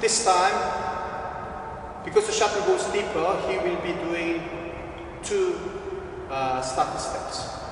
This time, because the shuttle goes deeper, he will be doing two uh, static steps.